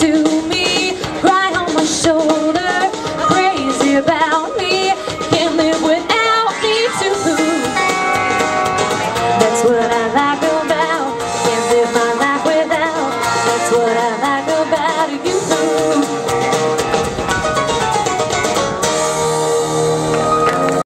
to me.